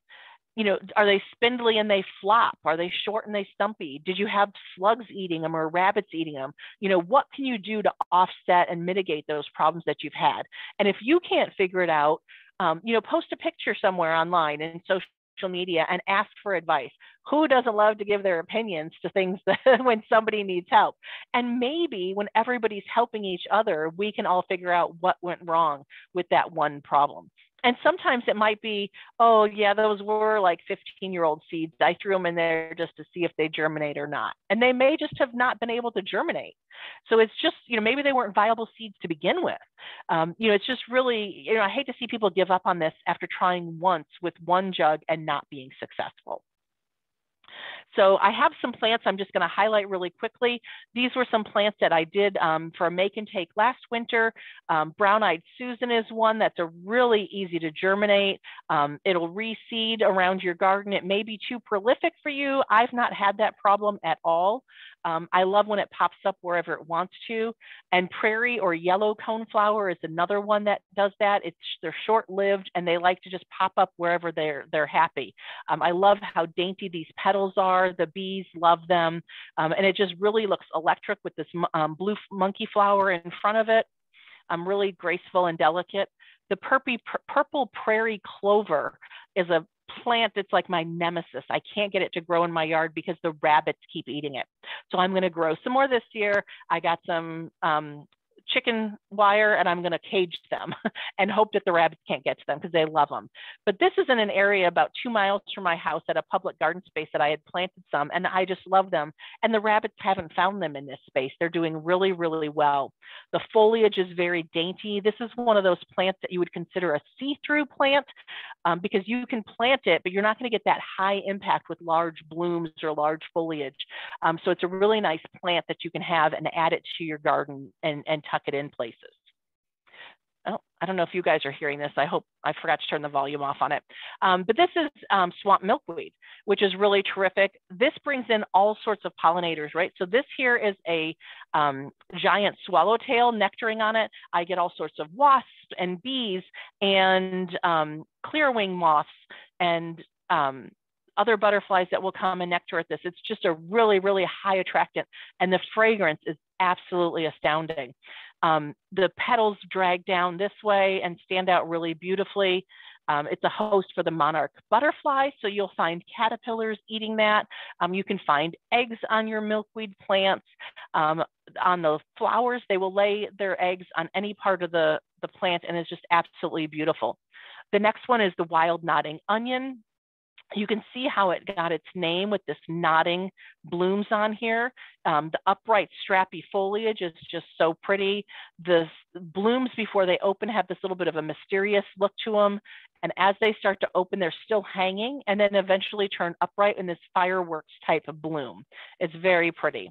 you know, are they spindly and they flop? Are they short and they stumpy? Did you have slugs eating them or rabbits eating them? You know, what can you do to offset and mitigate those problems that you've had? And if you can't figure it out, um, you know, post a picture somewhere online in social media and ask for advice. Who doesn't love to give their opinions to things (laughs) that when somebody needs help? And maybe when everybody's helping each other, we can all figure out what went wrong with that one problem and sometimes it might be, oh yeah, those were like 15 year old seeds. I threw them in there just to see if they germinate or not. And they may just have not been able to germinate. So it's just, you know, maybe they weren't viable seeds to begin with. Um, you know, it's just really, you know, I hate to see people give up on this after trying once with one jug and not being successful. So I have some plants I'm just going to highlight really quickly. These were some plants that I did um, for a make and take last winter. Um, Brown-eyed Susan is one that's a really easy to germinate. Um, it'll reseed around your garden. It may be too prolific for you. I've not had that problem at all. Um, I love when it pops up wherever it wants to. And prairie or yellow coneflower is another one that does that. It's they're short-lived and they like to just pop up wherever they're they're happy. Um, I love how dainty these petals are. The bees love them, um, and it just really looks electric with this um, blue monkey flower in front of it. Um, really graceful and delicate. The purple prairie clover is a plant that's like my nemesis. I can't get it to grow in my yard because the rabbits keep eating it. So I'm going to grow some more this year. I got some um, chicken wire and I'm going to cage them (laughs) and hope that the rabbits can't get to them because they love them. But this is in an area about two miles from my house at a public garden space that I had planted some and I just love them. And the rabbits haven't found them in this space. They're doing really, really well. The foliage is very dainty. This is one of those plants that you would consider a see-through plant um, because you can plant it, but you're not going to get that high impact with large blooms or large foliage. Um, so it's a really nice plant that you can have and add it to your garden and, and tuck it in places. Oh, I don't know if you guys are hearing this. I hope I forgot to turn the volume off on it. Um, but this is um, swamp milkweed, which is really terrific. This brings in all sorts of pollinators, right? So this here is a um, giant swallowtail nectaring on it. I get all sorts of wasps and bees and um, clearwing moths and um, other butterflies that will come and nectar at this. It's just a really, really high attractant. And the fragrance is absolutely astounding. Um, the petals drag down this way and stand out really beautifully. Um, it's a host for the monarch butterfly, so you'll find caterpillars eating that. Um, you can find eggs on your milkweed plants. Um, on the flowers, they will lay their eggs on any part of the, the plant and it's just absolutely beautiful. The next one is the wild nodding onion you can see how it got its name with this nodding blooms on here. Um, the upright strappy foliage is just so pretty. The blooms before they open have this little bit of a mysterious look to them. And as they start to open, they're still hanging and then eventually turn upright in this fireworks type of bloom. It's very pretty.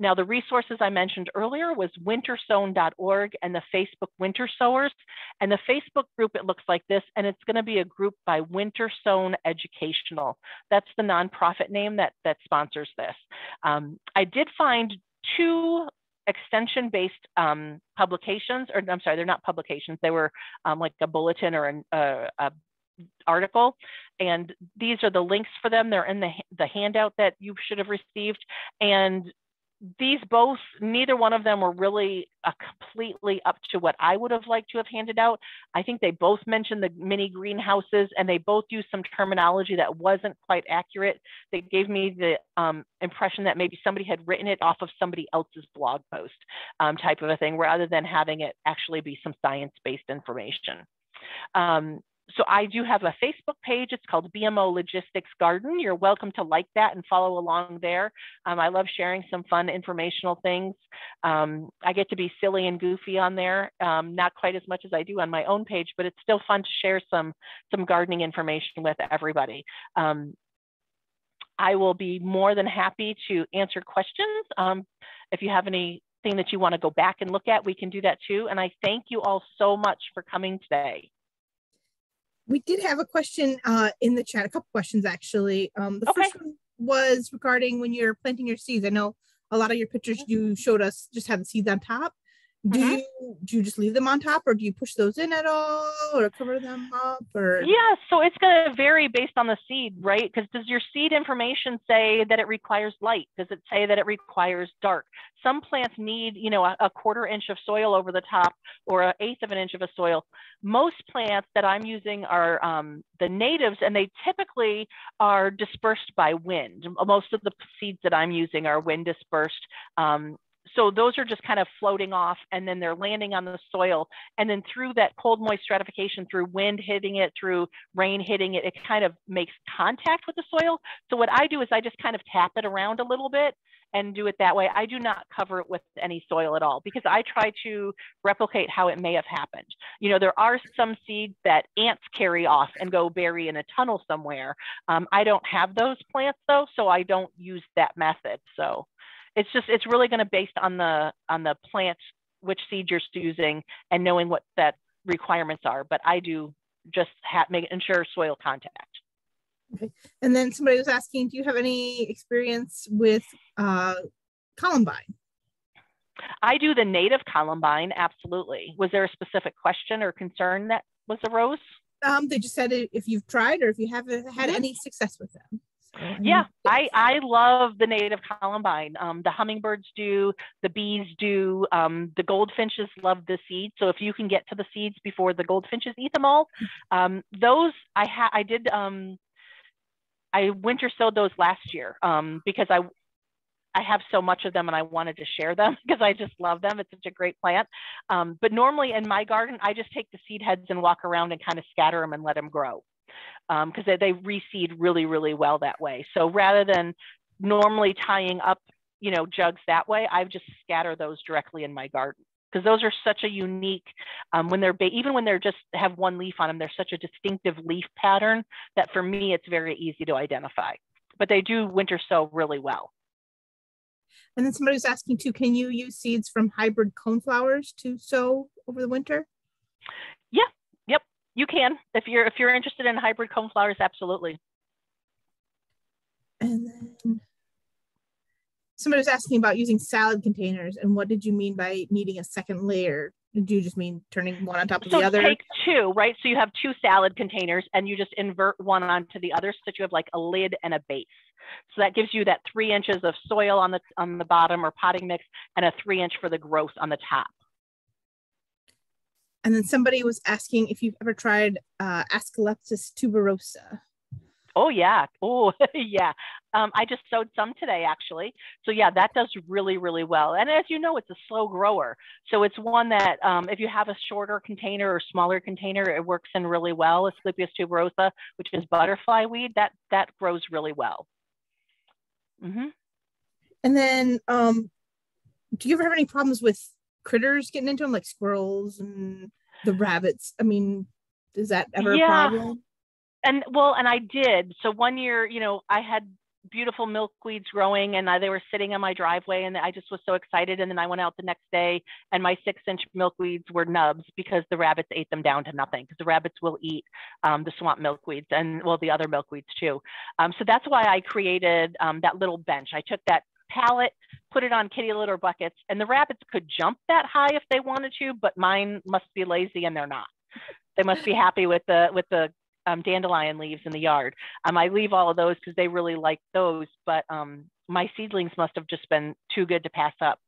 Now, the resources I mentioned earlier was wintersown.org and the Facebook Winter Sowers. And the Facebook group, it looks like this, and it's going to be a group by Winter Sown Educational. That's the nonprofit name that, that sponsors this. Um, I did find two extension-based um, publications, or I'm sorry, they're not publications. They were um, like a bulletin or an, uh, a article. And these are the links for them. They're in the, the handout that you should have received. And these both, neither one of them were really completely up to what I would have liked to have handed out. I think they both mentioned the mini greenhouses and they both used some terminology that wasn't quite accurate. They gave me the um, impression that maybe somebody had written it off of somebody else's blog post um, type of a thing, rather than having it actually be some science-based information. Um, so I do have a Facebook page. It's called BMO Logistics Garden. You're welcome to like that and follow along there. Um, I love sharing some fun informational things. Um, I get to be silly and goofy on there, um, not quite as much as I do on my own page, but it's still fun to share some, some gardening information with everybody. Um, I will be more than happy to answer questions. Um, if you have anything that you want to go back and look at, we can do that too. And I thank you all so much for coming today we did have a question uh, in the chat, a couple questions actually. Um, the okay. first one was regarding when you're planting your seeds. I know a lot of your pictures you showed us just have the seeds on top do mm-hmm. you do you just leave them on top or do you push those in at all or cover them up or? Yeah so it's going to vary based on the seed right? Because does your seed information say that it requires light? Does it say that it requires dark? Some plants need you know a, a quarter inch of soil over the top or an eighth of an inch of a soil. Most plants that i'm using are um, the natives and they typically are dispersed by wind. Most of the seeds that i'm using are wind dispersed um, so those are just kind of floating off and then they're landing on the soil. And then through that cold moist stratification, through wind hitting it, through rain hitting it, it kind of makes contact with the soil. So what I do is I just kind of tap it around a little bit and do it that way. I do not cover it with any soil at all because I try to replicate how it may have happened. You know, there are some seeds that ants carry off and go bury in a tunnel somewhere. Um, I don't have those plants though, so I don't use that method. So it's just it's really going to based on the on the plant which seed you're using and knowing what that requirements are but i do just have make ensure soil contact. Okay. And then somebody was asking do you have any experience with uh, columbine? I do the native columbine absolutely. Was there a specific question or concern that was arose? Um, they just said if you've tried or if you haven't had mm-hmm. any success with them yeah, I, I love the native columbine. Um, the hummingbirds do, the bees do, um, the goldfinches love the seeds. So if you can get to the seeds before the goldfinches eat them all, um, those I had I did um, I winter sowed those last year um, because I I have so much of them and I wanted to share them (laughs) because I just love them. It's such a great plant. Um, but normally in my garden, I just take the seed heads and walk around and kind of scatter them and let them grow because um, they, they reseed really, really well that way. So rather than normally tying up, you know, jugs that way, I just scatter those directly in my garden. Because those are such a unique um, when they're even when they're just have one leaf on them they're such a distinctive leaf pattern that for me it's very easy to identify. But they do winter sow really well. And then somebody was asking too can you use seeds from hybrid coneflowers to sow over the winter you can if you're if you're interested in hybrid cone flowers, absolutely. And then somebody was asking about using salad containers and what did you mean by needing a second layer? Do you just mean turning one on top of so the other? take two right? So you have two salad containers and you just invert one onto the other so that you have like a lid and a base. So that gives you that three inches of soil on the on the bottom or potting mix and a three inch for the growth on the top and then somebody was asking if you've ever tried uh, Asclepias tuberosa Oh yeah. Oh (laughs) yeah. Um, I just sowed some today actually. So yeah, that does really, really well. And as you know, it's a slow grower. So it's one that um, if you have a shorter container or smaller container, it works in really well. Asclepias tuberosa, which is butterfly weed, that that grows really well. Mm-hmm. And then um, do you ever have any problems with critters getting into them like squirrels and the rabbits? I mean, is that ever yeah. a problem? and well, and I did. So one year, you know, I had beautiful milkweeds growing and I, they were sitting on my driveway and I just was so excited. And then I went out the next day and my six inch milkweeds were nubs because the rabbits ate them down to nothing because the rabbits will eat um, the swamp milkweeds and well, the other milkweeds too. Um, so that's why I created um, that little bench. I took that pallet, put it on kitty litter buckets and the rabbits could jump that high if they wanted to, but mine must be lazy and they're not. They must be happy with the with the um, dandelion leaves in the yard. Um, I leave all of those because they really like those, but um, my seedlings must have just been too good to pass up.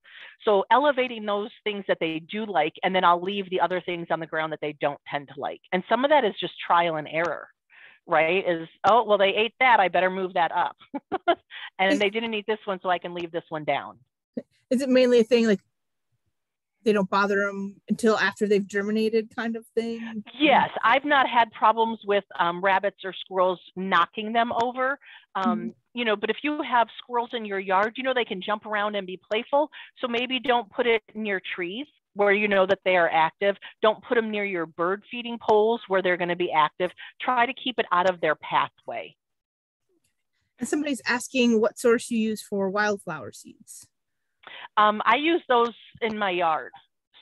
So elevating those things that they do like, and then I'll leave the other things on the ground that they don't tend to like. And some of that is just trial and error, right? Is, oh, well, they ate that, I better move that up. (laughs) and they didn't eat this one, so I can leave this one down. Is it mainly a thing like they don't bother them until after they've germinated kind of thing yes i've not had problems with um, rabbits or squirrels knocking them over um, mm-hmm. you know but if you have squirrels in your yard you know they can jump around and be playful so maybe don't put it near trees where you know that they are active don't put them near your bird feeding poles where they're going to be active. Try to keep it out of their pathway. And somebody's asking what source you use for wildflower seeds. Um, I use those in my yard.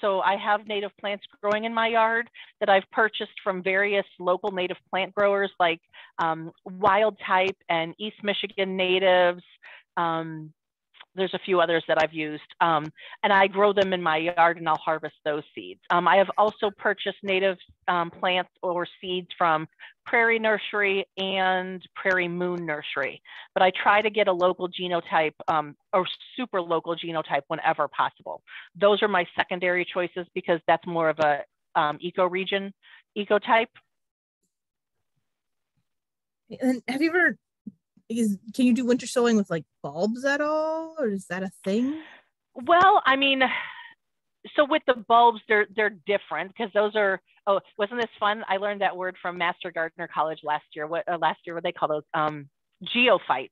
So I have native plants growing in my yard that I've purchased from various local native plant growers like um, Wild Type and East Michigan Natives, um, there's a few others that I've used. Um, and I grow them in my yard and I'll harvest those seeds. Um, I have also purchased native um, plants or seeds from Prairie Nursery and Prairie Moon Nursery. But I try to get a local genotype um, or super local genotype whenever possible. Those are my secondary choices because that's more of a um, eco-region ecotype. And have you ever is can you do winter sowing with like bulbs at all or is that a thing? Well i mean so with the bulbs they're they're different because those are oh wasn't this fun? I learned that word from master gardener college last year what uh, last year what they call those um geophytes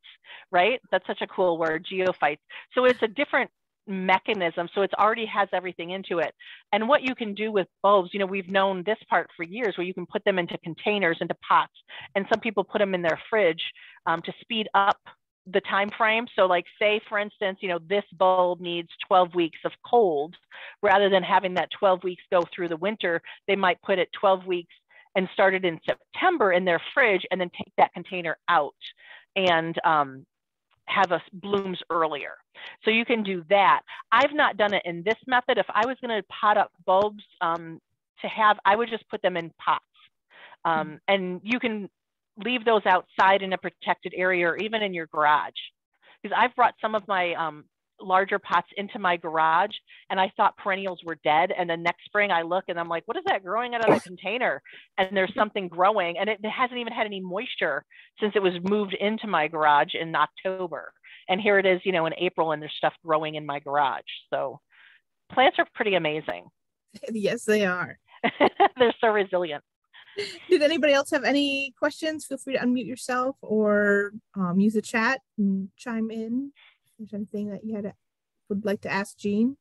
right? That's such a cool word geophytes. So it's a different mechanism so it's already has everything into it. And what you can do with bulbs you know we've known this part for years where you can put them into containers into pots and some people put them in their fridge um, to speed up the time frame. So like say for instance you know this bulb needs 12 weeks of cold. Rather than having that 12 weeks go through the winter they might put it 12 weeks and start it in september in their fridge and then take that container out. And um, have us blooms earlier. So you can do that. I've not done it in this method. If I was going to pot up bulbs um, to have, I would just put them in pots. Um, and you can leave those outside in a protected area or even in your garage. Because I've brought some of my um, larger pots into my garage and I thought perennials were dead. And then next spring I look and I'm like, what is that growing out of the container? And there's something growing and it hasn't even had any moisture since it was moved into my garage in October. And here it is, you know, in April and there's stuff growing in my garage. So plants are pretty amazing. (laughs) Yes, they are. (laughs) They're so resilient. Did anybody else have any questions? Feel free to unmute yourself or um, use the chat and chime in. There's anything that you had would like to ask Jean.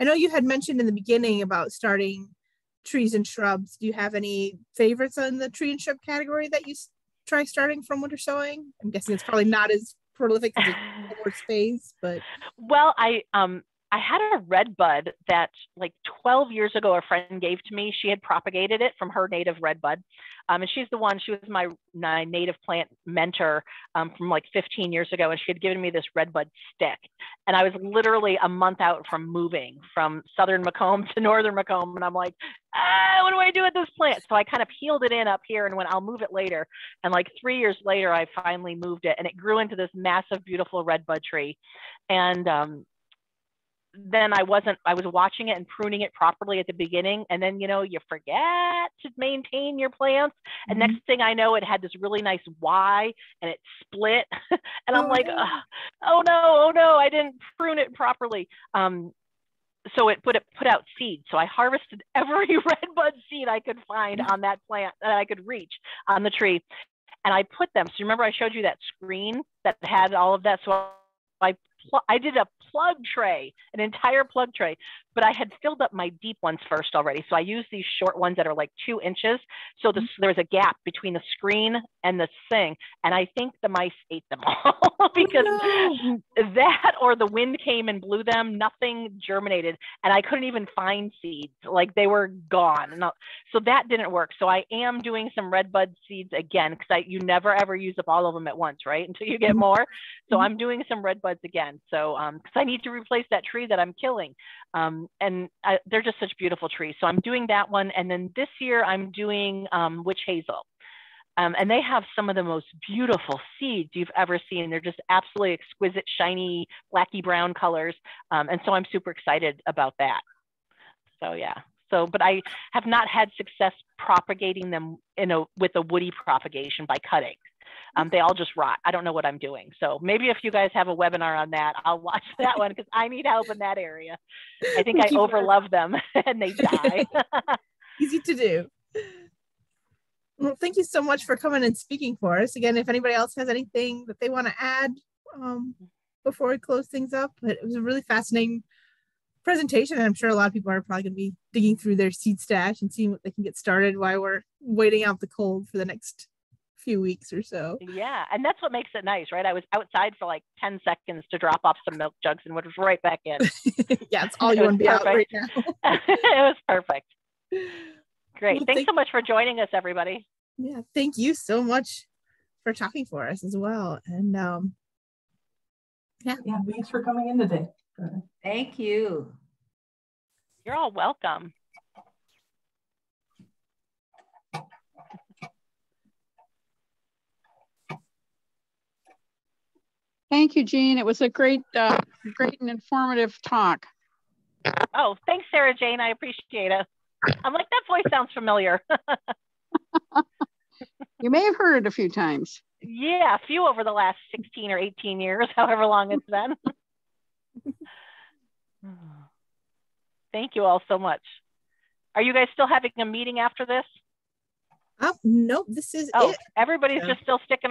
I know you had mentioned in the beginning about starting trees and shrubs. Do you have any favorites on the tree and shrub category that you try starting from winter sowing? I'm guessing it's probably not as prolific as a (sighs) space, but well, I um I had a red bud that like 12 years ago a friend gave to me. She had propagated it from her native red bud. Um, and she's the one, she was my, my native plant mentor um, from like 15 years ago. And she had given me this red bud stick. And I was literally a month out from moving from southern Macomb (laughs) to northern Macomb. And I'm like, ah, what do I do with this plant? So I kind of peeled it in up here and went, I'll move it later. And like three years later, I finally moved it and it grew into this massive, beautiful red bud tree. And um, then I wasn't, I was watching it and pruning it properly at the beginning. And then, you know, you forget to maintain your plants. And mm-hmm. next thing I know, it had this really nice Y and it split. (laughs) and I'm oh, like, no. oh no, oh no, I didn't prune it properly. Um, so it put it put out seeds. So I harvested (laughs) every red bud seed I could find mm-hmm. on that plant that I could reach on the tree. And I put them. So remember I showed you that screen that had all of that. So I I did a plug tray, an entire plug tray, but I had filled up my deep ones first already. So I use these short ones that are like two inches. So this, mm-hmm. there's a gap between the screen and the thing. And I think the mice ate them all (laughs) because no. that or the wind came and blew them, nothing germinated. And I couldn't even find seeds, like they were gone. So that didn't work. So I am doing some red bud seeds again because you never ever use up all of them at once, right? (laughs) Until you get mm-hmm. more. So mm-hmm. I'm doing some red buds again. So because um, I need to replace that tree that I'm killing. Um, and I, they're just such beautiful trees. So I'm doing that one. And then this year I'm doing um, witch hazel. Um, and they have some of the most beautiful seeds you've ever seen. They're just absolutely exquisite, shiny, blacky brown colors. Um, and so I'm super excited about that. So yeah. So, but I have not had success propagating them in a with a woody propagation by cutting. Um, they all just rot. I don't know what I'm doing. So maybe if you guys have a webinar on that, I'll (laughs) watch that one because I need help in that area. I think I overlove them (laughs) and they (laughs) die. Easy to do. Well, thank you so much for coming and speaking for us. Again, if anybody else has anything that they want to add um, before we close things up, but it was a really fascinating presentation. And I'm sure a lot of people are probably going to be digging through their seed stash and seeing what they can get started while we're waiting out the cold for the next few weeks or so. Yeah, and that's what makes it nice, right? I was outside for like 10 seconds to drop off some milk jugs and was right back in. (laughs) yeah, it's (laughs) all you want to be perfect. out right now. (laughs) it was perfect. Great. Well, Thanks thank- so much for joining us, everybody. Yeah, thank you so much for talking for us as well. And um yeah. Yeah, thanks for coming in today. Thank you. You're all welcome. Thank you, Jean. It was a great, uh, great and informative talk. Oh, thanks, Sarah Jane. I appreciate it. I'm like, that voice sounds familiar. (laughs) you may have heard it a few times. Yeah, a few over the last 16 or 18 years, (laughs) however long it's been. (laughs) Thank you all so much. Are you guys still having a meeting after this? Oh, nope, this is oh, it. Everybody's yeah. just still sticking around.